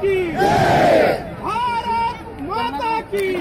की भारत माता की